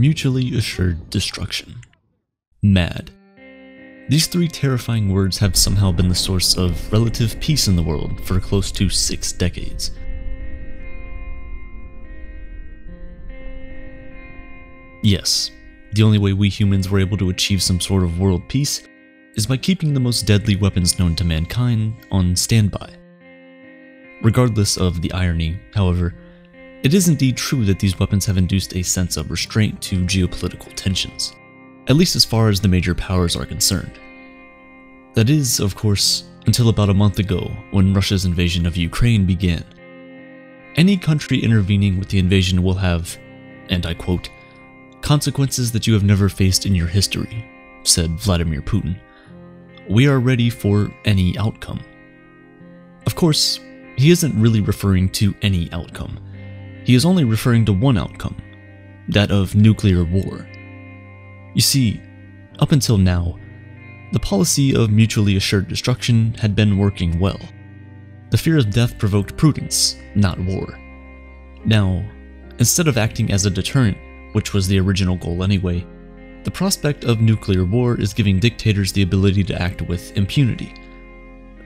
mutually assured destruction. MAD. These three terrifying words have somehow been the source of relative peace in the world for close to six decades. Yes, the only way we humans were able to achieve some sort of world peace is by keeping the most deadly weapons known to mankind on standby. Regardless of the irony, however, it is indeed true that these weapons have induced a sense of restraint to geopolitical tensions, at least as far as the major powers are concerned. That is, of course, until about a month ago when Russia's invasion of Ukraine began. Any country intervening with the invasion will have, and I quote, consequences that you have never faced in your history, said Vladimir Putin. We are ready for any outcome. Of course, he isn't really referring to any outcome. He is only referring to one outcome that of nuclear war. You see, up until now, the policy of mutually assured destruction had been working well. The fear of death provoked prudence, not war. Now, instead of acting as a deterrent, which was the original goal anyway, the prospect of nuclear war is giving dictators the ability to act with impunity.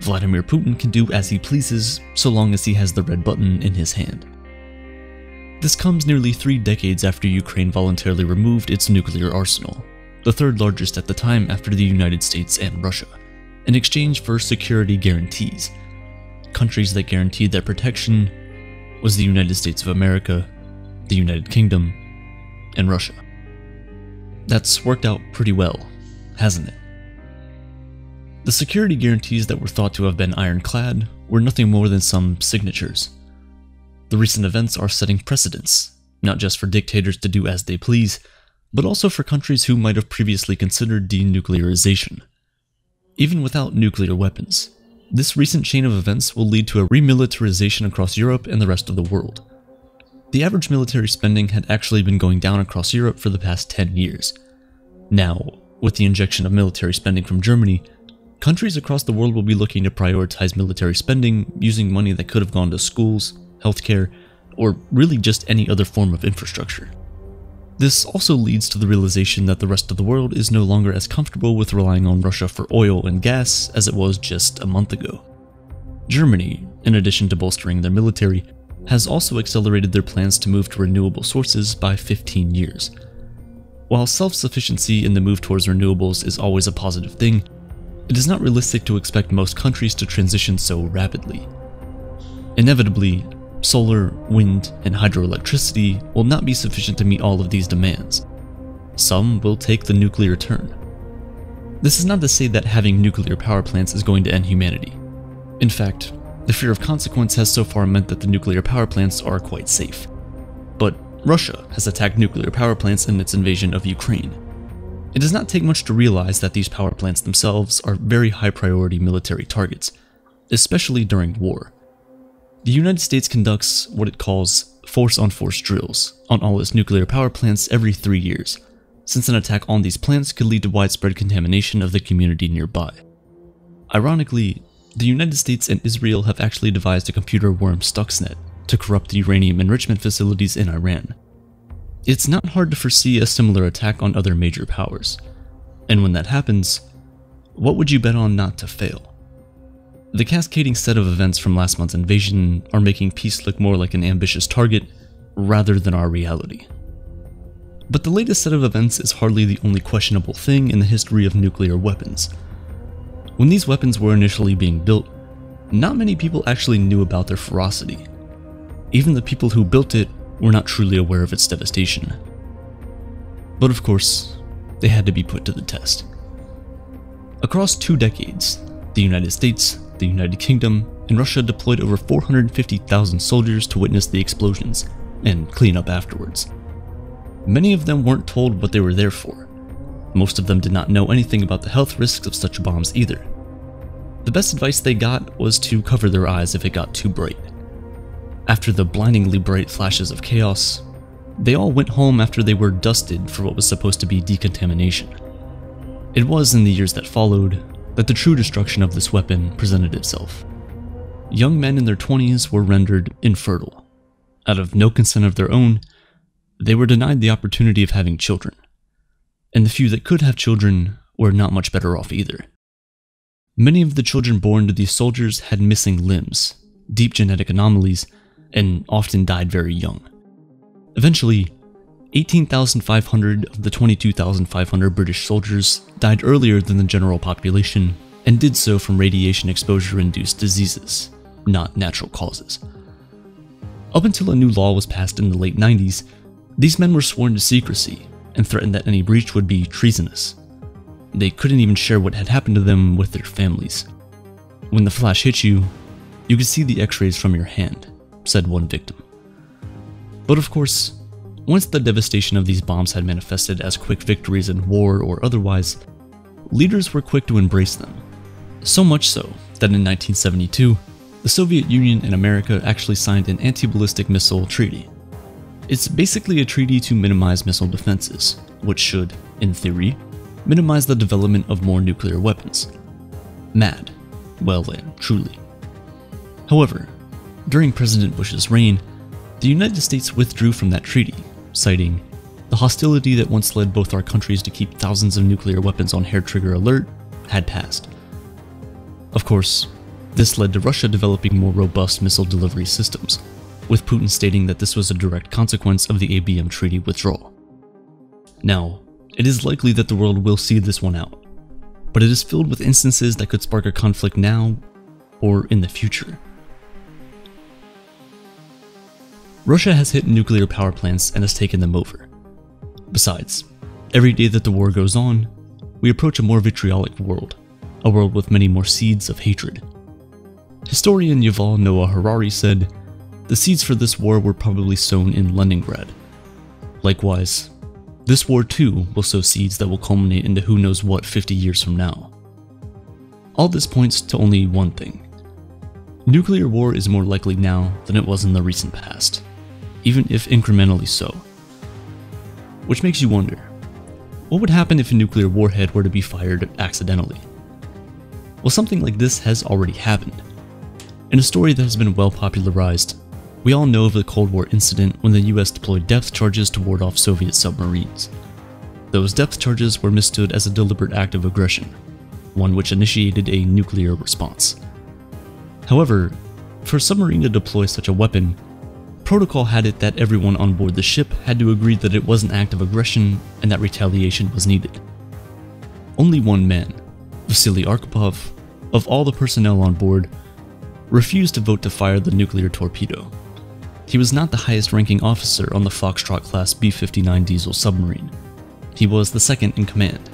Vladimir Putin can do as he pleases so long as he has the red button in his hand. This comes nearly three decades after Ukraine voluntarily removed its nuclear arsenal, the third largest at the time after the United States and Russia, in exchange for security guarantees. Countries that guaranteed that protection was the United States of America, the United Kingdom, and Russia. That's worked out pretty well, hasn't it? The security guarantees that were thought to have been ironclad were nothing more than some signatures. The recent events are setting precedents, not just for dictators to do as they please, but also for countries who might have previously considered denuclearization. Even without nuclear weapons, this recent chain of events will lead to a remilitarization across Europe and the rest of the world. The average military spending had actually been going down across Europe for the past 10 years. Now, with the injection of military spending from Germany, countries across the world will be looking to prioritize military spending using money that could have gone to schools, healthcare, or really just any other form of infrastructure. This also leads to the realization that the rest of the world is no longer as comfortable with relying on Russia for oil and gas as it was just a month ago. Germany, in addition to bolstering their military, has also accelerated their plans to move to renewable sources by 15 years. While self-sufficiency in the move towards renewables is always a positive thing, it is not realistic to expect most countries to transition so rapidly. Inevitably, solar, wind, and hydroelectricity will not be sufficient to meet all of these demands. Some will take the nuclear turn. This is not to say that having nuclear power plants is going to end humanity. In fact, the fear of consequence has so far meant that the nuclear power plants are quite safe. But Russia has attacked nuclear power plants in its invasion of Ukraine. It does not take much to realize that these power plants themselves are very high priority military targets, especially during war. The United States conducts what it calls force on force drills on all its nuclear power plants every three years, since an attack on these plants could lead to widespread contamination of the community nearby. Ironically, the United States and Israel have actually devised a computer worm Stuxnet to corrupt the uranium enrichment facilities in Iran. It's not hard to foresee a similar attack on other major powers. And when that happens, what would you bet on not to fail? The cascading set of events from last month's invasion are making peace look more like an ambitious target rather than our reality. But the latest set of events is hardly the only questionable thing in the history of nuclear weapons. When these weapons were initially being built, not many people actually knew about their ferocity. Even the people who built it were not truly aware of its devastation. But of course, they had to be put to the test. Across two decades, the United States, the United Kingdom, and Russia deployed over 450,000 soldiers to witness the explosions and clean up afterwards. Many of them weren't told what they were there for, most of them did not know anything about the health risks of such bombs either. The best advice they got was to cover their eyes if it got too bright. After the blindingly bright flashes of chaos, they all went home after they were dusted for what was supposed to be decontamination. It was in the years that followed that the true destruction of this weapon presented itself. Young men in their 20s were rendered infertile. Out of no consent of their own, they were denied the opportunity of having children. And the few that could have children were not much better off either. Many of the children born to these soldiers had missing limbs, deep genetic anomalies, and often died very young. Eventually, 18,500 of the 22,500 British soldiers died earlier than the general population and did so from radiation exposure induced diseases, not natural causes. Up until a new law was passed in the late 90s, these men were sworn to secrecy and threatened that any breach would be treasonous. They couldn't even share what had happened to them with their families. When the flash hit you, you could see the x rays from your hand, said one victim. But of course, once the devastation of these bombs had manifested as quick victories in war or otherwise, leaders were quick to embrace them. So much so that in 1972, the Soviet Union and America actually signed an anti ballistic missile treaty. It's basically a treaty to minimize missile defenses, which should, in theory, minimize the development of more nuclear weapons. Mad. Well and truly. However, during President Bush's reign, the United States withdrew from that treaty, citing the hostility that once led both our countries to keep thousands of nuclear weapons on hair trigger alert had passed. Of course, this led to Russia developing more robust missile delivery systems, with Putin stating that this was a direct consequence of the ABM treaty withdrawal. Now, it is likely that the world will see this one out, but it is filled with instances that could spark a conflict now or in the future. Russia has hit nuclear power plants and has taken them over. Besides, every day that the war goes on, we approach a more vitriolic world, a world with many more seeds of hatred. Historian Yuval Noah Harari said, The seeds for this war were probably sown in Leningrad. Likewise, this war too will sow seeds that will culminate into who knows what 50 years from now. All this points to only one thing. Nuclear war is more likely now than it was in the recent past even if incrementally so. Which makes you wonder, what would happen if a nuclear warhead were to be fired accidentally? Well, something like this has already happened. In a story that has been well popularized, we all know of the Cold War incident when the US deployed depth charges to ward off Soviet submarines. Those depth charges were mistook as a deliberate act of aggression, one which initiated a nuclear response. However, for a submarine to deploy such a weapon, Protocol had it that everyone on board the ship had to agree that it was an act of aggression and that retaliation was needed. Only one man, Vasily Arkhipov, of all the personnel on board, refused to vote to fire the nuclear torpedo. He was not the highest ranking officer on the Foxtrot class B 59 diesel submarine. He was the second in command.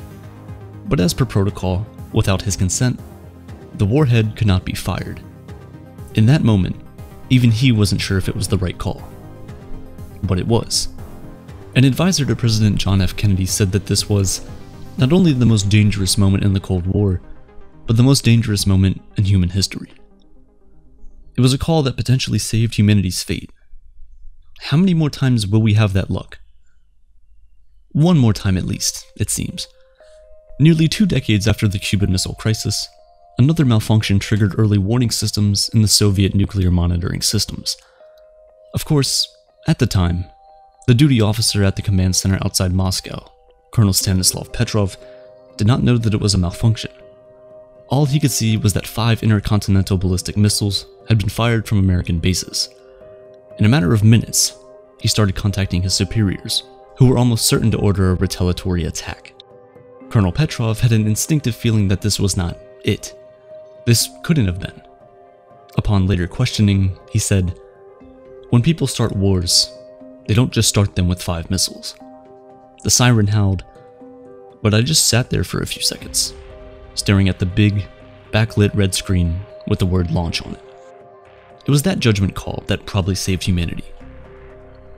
But as per protocol, without his consent, the warhead could not be fired. In that moment, even he wasn't sure if it was the right call. But it was. An advisor to President John F. Kennedy said that this was not only the most dangerous moment in the Cold War, but the most dangerous moment in human history. It was a call that potentially saved humanity's fate. How many more times will we have that luck? One more time at least, it seems. Nearly two decades after the Cuban Missile Crisis, Another malfunction triggered early warning systems in the Soviet nuclear monitoring systems. Of course, at the time, the duty officer at the command center outside Moscow, Colonel Stanislav Petrov, did not know that it was a malfunction. All he could see was that five intercontinental ballistic missiles had been fired from American bases. In a matter of minutes, he started contacting his superiors, who were almost certain to order a retaliatory attack. Colonel Petrov had an instinctive feeling that this was not it. This couldn't have been. Upon later questioning, he said, When people start wars, they don't just start them with five missiles. The siren howled, but I just sat there for a few seconds, staring at the big, backlit red screen with the word launch on it. It was that judgment call that probably saved humanity.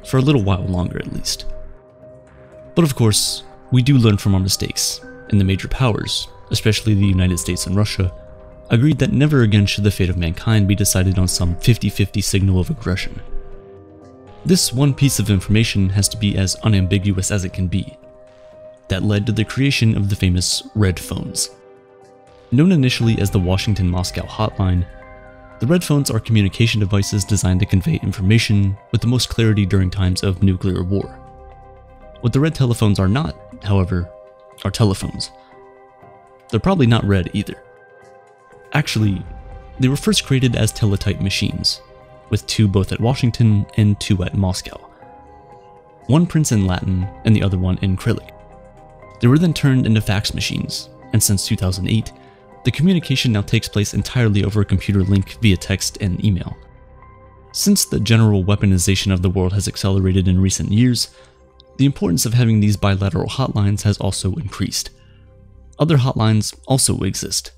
For a little while longer, at least. But of course, we do learn from our mistakes, and the major powers, especially the United States and Russia, agreed that never again should the fate of mankind be decided on some 50-50 signal of aggression. This one piece of information has to be as unambiguous as it can be. That led to the creation of the famous Red Phones. Known initially as the Washington-Moscow Hotline, the Red Phones are communication devices designed to convey information with the most clarity during times of nuclear war. What the red telephones are not, however, are telephones. They're probably not red either. Actually, they were first created as teletype machines, with two both at Washington and two at Moscow. One prints in Latin and the other one in Cyrillic. They were then turned into fax machines, and since 2008, the communication now takes place entirely over a computer link via text and email. Since the general weaponization of the world has accelerated in recent years, the importance of having these bilateral hotlines has also increased. Other hotlines also exist,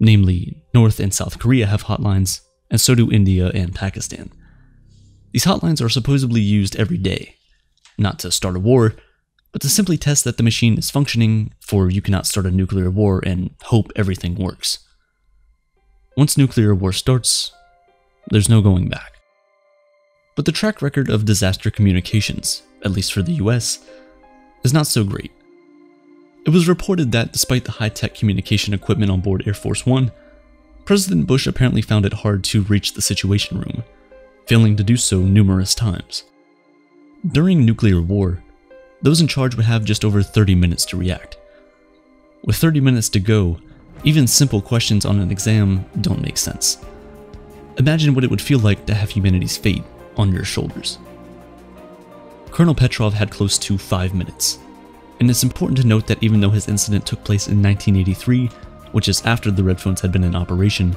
namely, North and South Korea have hotlines, and so do India and Pakistan. These hotlines are supposedly used every day, not to start a war, but to simply test that the machine is functioning, for you cannot start a nuclear war and hope everything works. Once nuclear war starts, there's no going back. But the track record of disaster communications, at least for the US, is not so great. It was reported that despite the high-tech communication equipment on board Air Force One, President Bush apparently found it hard to reach the Situation Room, failing to do so numerous times. During nuclear war, those in charge would have just over 30 minutes to react. With 30 minutes to go, even simple questions on an exam don't make sense. Imagine what it would feel like to have humanity's fate on your shoulders. Colonel Petrov had close to 5 minutes, and it's important to note that even though his incident took place in 1983, which is after the red phones had been in operation,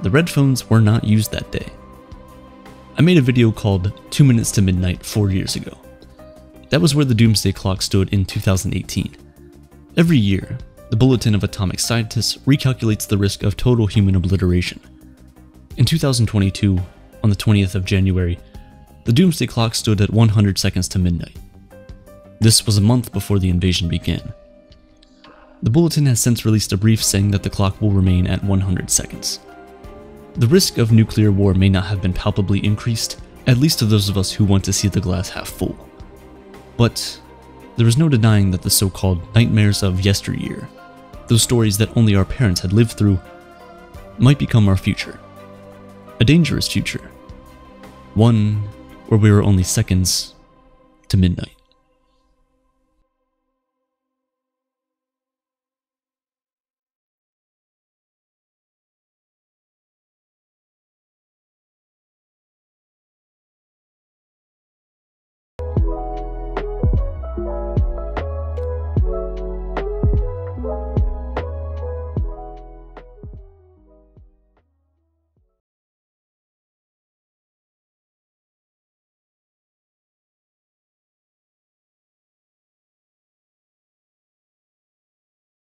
the red phones were not used that day. I made a video called 2 Minutes to Midnight 4 years ago. That was where the Doomsday Clock stood in 2018. Every year, the Bulletin of Atomic Scientists recalculates the risk of total human obliteration. In 2022, on the 20th of January, the Doomsday Clock stood at 100 seconds to midnight. This was a month before the invasion began. The Bulletin has since released a brief saying that the clock will remain at 100 seconds. The risk of nuclear war may not have been palpably increased, at least to those of us who want to see the glass half full. But there is no denying that the so-called nightmares of yesteryear, those stories that only our parents had lived through, might become our future. A dangerous future. One where we were only seconds to midnight.